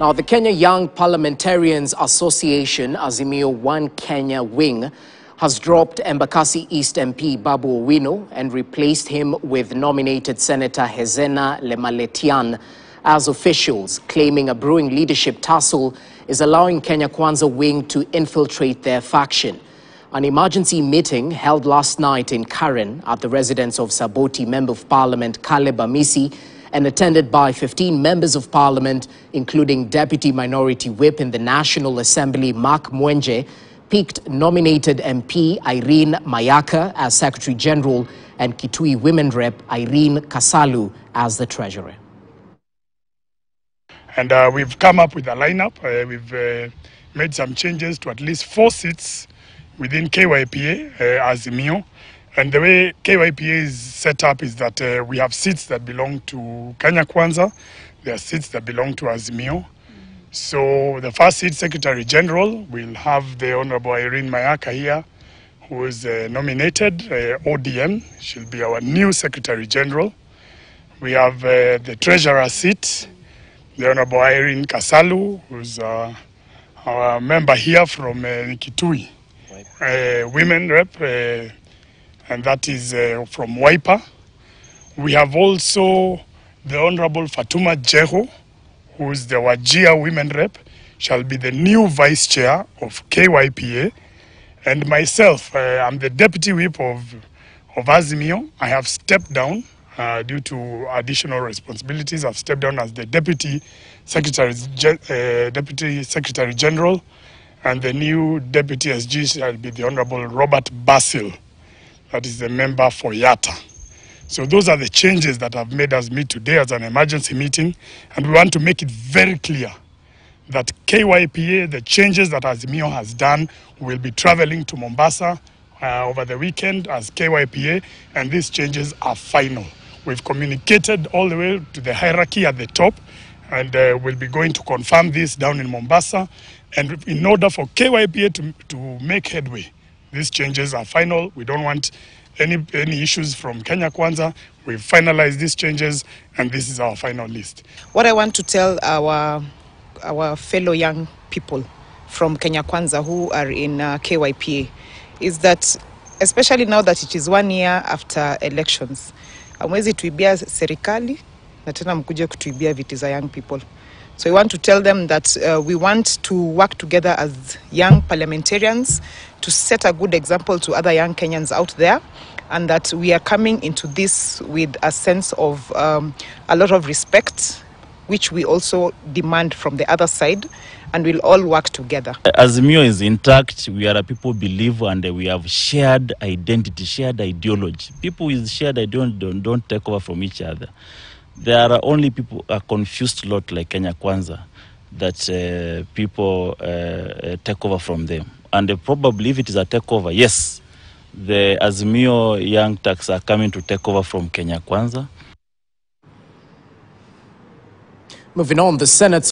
Now, the Kenya Young Parliamentarians Association, Azimio One Kenya Wing, has dropped Embakasi East MP Babu Owino and replaced him with nominated Senator Hezena Lemaletian as officials, claiming a brewing leadership tussle is allowing Kenya Kwanza Wing to infiltrate their faction. An emergency meeting held last night in Karen at the residence of Saboti Member of Parliament Caleb Amisi and attended by 15 members of parliament, including Deputy Minority Whip in the National Assembly Mark Mwenje, picked nominated MP Irene Mayaka as Secretary General and Kitui Women Rep Irene Kasalu as the Treasurer. And uh, we've come up with a lineup. Uh, we've uh, made some changes to at least four seats within KYPA, uh, Azimio. And the way KYPA is set up is that uh, we have seats that belong to Kenya Kwanza, there are seats that belong to Azimio. So the first seat, Secretary General, will have the Honorable Irene Mayaka here, who is uh, nominated, uh, ODM. She'll be our new Secretary General. We have uh, the Treasurer seat, the Honorable Irene Kasalu, who's uh, our member here from uh, Kitui, uh, women rep, uh, and that is uh, from Wiper. We have also the Honorable Fatuma Jeho, who is the Wajir women rep, shall be the new vice chair of KYPA. And myself, uh, I'm the deputy whip of, of Azimio. I have stepped down uh, due to additional responsibilities. I've stepped down as the deputy secretary, uh, deputy secretary general, and the new deputy SG shall be the Honorable Robert Basil, that is the member for Yatta. So those are the changes that have made us meet today as an emergency meeting, and we want to make it very clear that KYPA, the changes that Azimio has done, will be traveling to Mombasa uh, over the weekend as KYPA, and these changes are final. We've communicated all the way to the hierarchy at the top, and uh, we'll be going to confirm this down in Mombasa. And in order for KYPA to, to make headway, these changes are final. We don't want any, any issues from Kenya Kwanza. We've finalized these changes, and this is our final list. What I want to tell our our fellow young people from Kenya Kwanza who are in uh, KYPA is that especially now that it is one year after elections, hamwezi tuibia serikali na tena mkuje kutuibia viti za young people. So we want to tell them that uh, we want to work together as young parliamentarians to set a good example to other young Kenyans out there and that we are coming into this with a sense of um, a lot of respect which we also demand from the other side and we'll all work together. Azimio is intact. We are a people believe and we have shared identity, shared ideology. People with shared ideology don't, don't take over from each other. There are only people a confused lot like Kenya Kwanza that uh, people uh, uh, take over from them. And uh, probably if it is a takeover, yes, the Azimio young tax are coming to take over from Kenya Kwanza. Moving on, the Senate